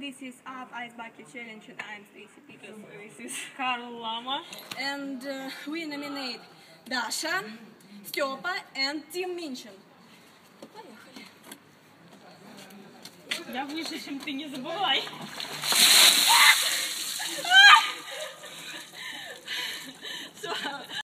this is Up Ice Bucket Challenge and I'm Stacy Peters. This is Карл Лама. And uh, we nominate Dasha, Степа and Тим Минчин. Поехали. Я выше, чем ты, не забывай.